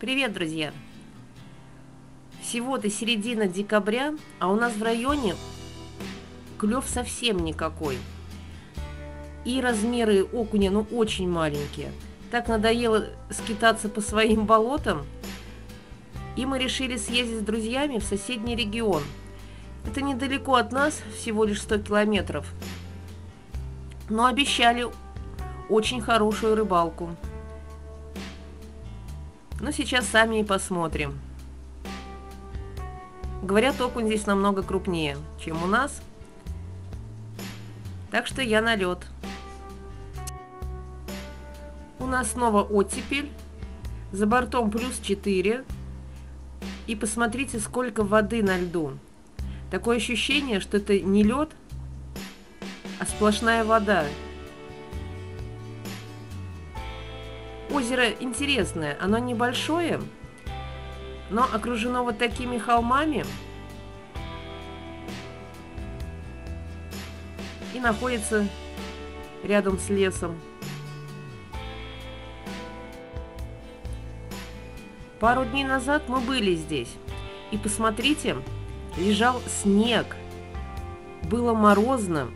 Привет, друзья! Всего-то середина декабря, а у нас в районе клев совсем никакой. И размеры окуня, ну, очень маленькие. Так надоело скитаться по своим болотам, и мы решили съездить с друзьями в соседний регион. Это недалеко от нас, всего лишь 100 километров. Но обещали очень хорошую рыбалку. Ну, сейчас сами и посмотрим. Говорят, окунь здесь намного крупнее, чем у нас. Так что я на лед. У нас снова оттепель. За бортом плюс 4. И посмотрите, сколько воды на льду. Такое ощущение, что это не лед, а сплошная вода. Озеро интересное, оно небольшое, но окружено вот такими холмами. И находится рядом с лесом. Пару дней назад мы были здесь, и посмотрите, лежал снег, было морозно,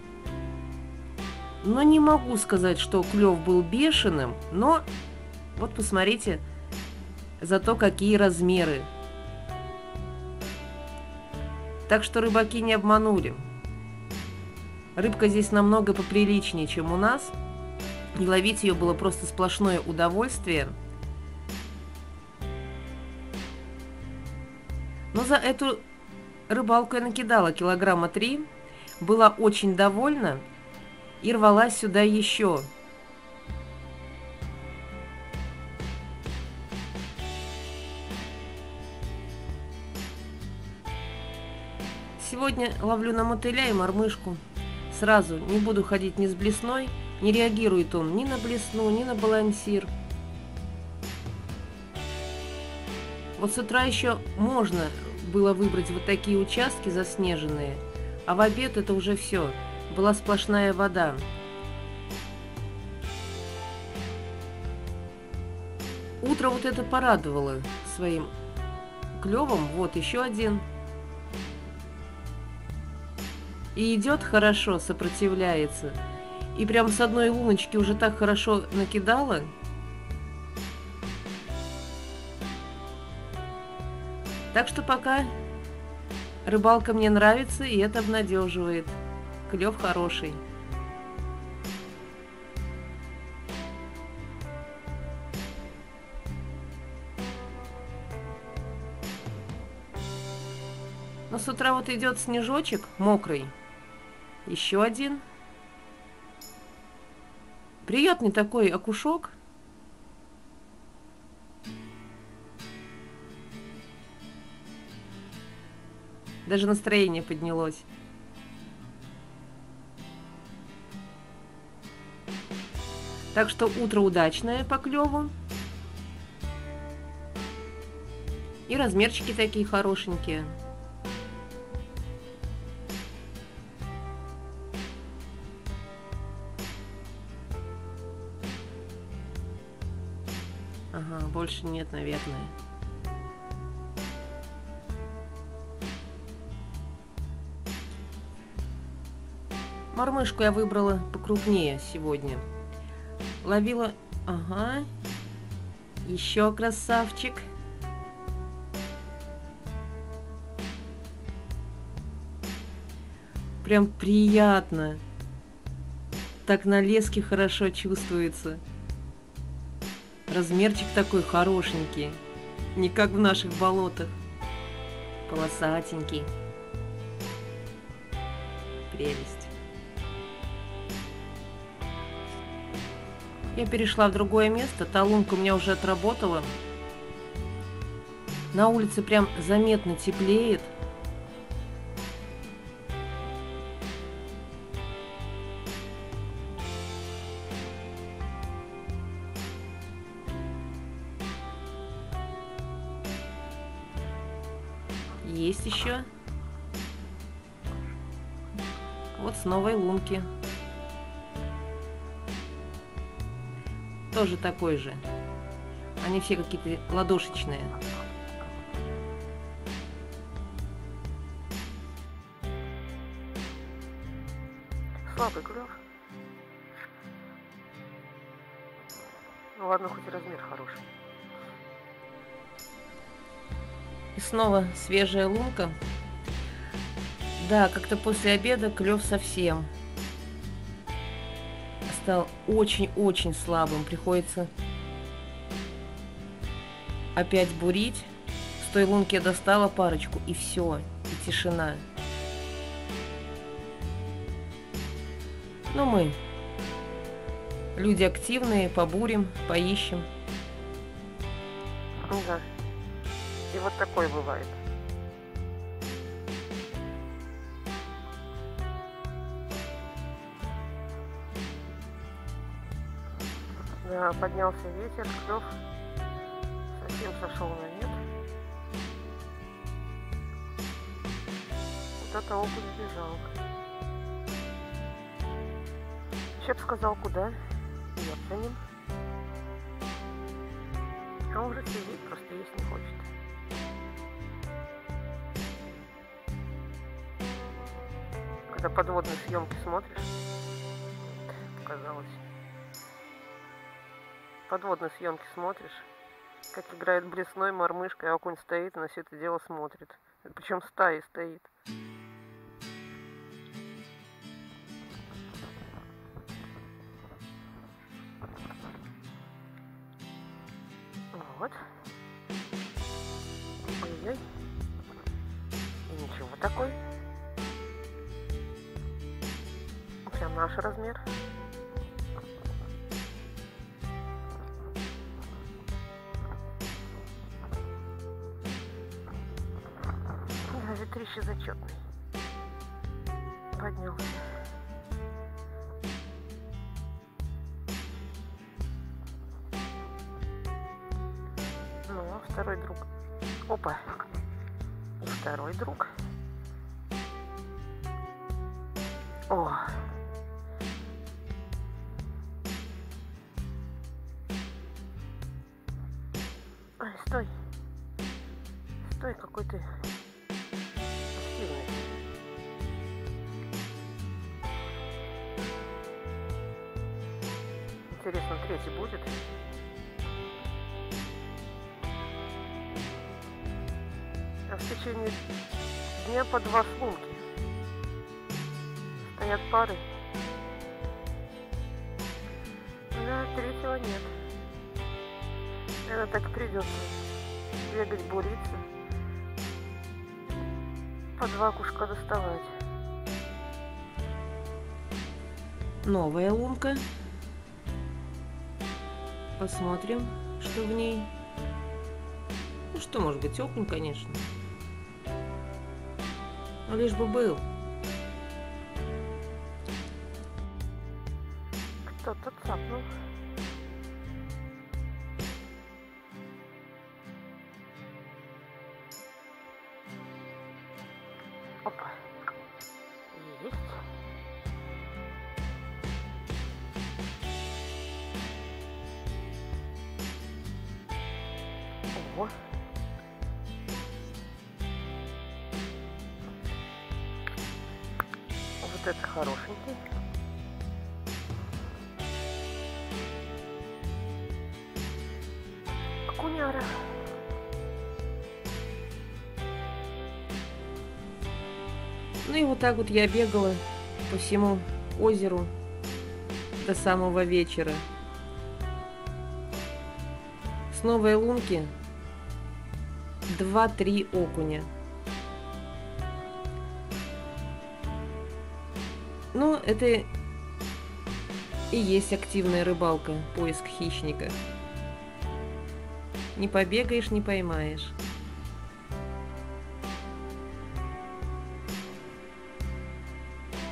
но не могу сказать, что клев был бешеным, но вот посмотрите, зато какие размеры. Так что рыбаки не обманули. Рыбка здесь намного поприличнее, чем у нас. И ловить ее было просто сплошное удовольствие. Но за эту рыбалку я накидала килограмма три. Была очень довольна и рвалась сюда еще. Сегодня ловлю на мотыля и мормышку. Сразу, не буду ходить ни с блесной, не реагирует он ни на блесну, ни на балансир. Вот с утра еще можно было выбрать вот такие участки заснеженные, а в обед это уже все, была сплошная вода. Утро вот это порадовало своим клевом. Вот еще один – и идет хорошо, сопротивляется. И прям с одной луночки уже так хорошо накидала. Так что пока рыбалка мне нравится, и это обнадеживает. Клев хороший. Но с утра вот идет снежочек мокрый. Еще один. Приятный такой окушок. Даже настроение поднялось. Так что утро удачное по клеву. И размерчики такие хорошенькие. Больше нет, наверное. Мормышку я выбрала покрупнее сегодня. Ловила... Ага. Еще красавчик. Прям приятно. Так на леске хорошо чувствуется. Размерчик такой хорошенький, не как в наших болотах. Полосатенький. Прелесть. Я перешла в другое место, та лунка у меня уже отработала. На улице прям заметно теплеет. Есть еще. Вот с новой лунки. Тоже такой же. Они все какие-то ладошечные. Слабый клев. Ну ладно, хоть размер хороший. И снова свежая лунка. Да, как-то после обеда клев совсем стал очень-очень слабым. Приходится опять бурить. С той лунки я достала парочку, и все, и тишина. Но мы люди активные, побурим, поищем. Ну да. И вот такой бывает. Да, поднялся ветер, клев совсем сошел на нет. Куда-то окунь бежал. Щеп сказал, куда. Я за ним. А он уже сидит, просто есть не хочет. Когда подводные съемки смотришь, показалось подводные съемки смотришь, как играет блесной, мормышка, а окунь стоит и на все это дело смотрит. Причем стаи стоит. Вот. Ой-ой. И ничего такой. Прям наш размер. ветрище зачетный. Поднялся. Ну, а второй друг. Опа. И второй друг. Ай, стой. Стой, какой ты Интересно, третий будет? А в течение дня по два слунки. Стоят пары. Да, третьего нет. Это так придется бегать, буриться. По два кушка доставать. Новая лунка. Посмотрим, что в ней. Ну что, может быть, окунь, конечно. Но лишь бы был. Кто-то цапнул. Ого. Вот это хорошенький. Окуняра. Ну и вот так вот я бегала по всему озеру до самого вечера. С новой лунки 2-3 окуня. Ну, это и есть активная рыбалка, поиск хищника. Не побегаешь, не поймаешь.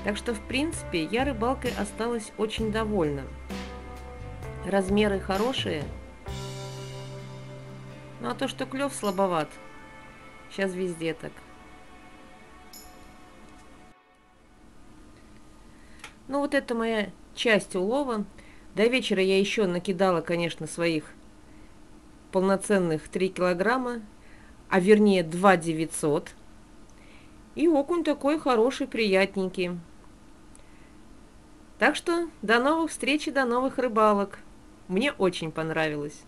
Так что, в принципе, я рыбалкой осталась очень довольна. Размеры хорошие. Ну а то, что клев слабоват, сейчас везде так. Ну вот это моя часть улова. До вечера я еще накидала, конечно, своих полноценных 3 килограмма, а вернее 2 900. И окунь такой хороший, приятненький. Так что до новых встреч и до новых рыбалок. Мне очень понравилось.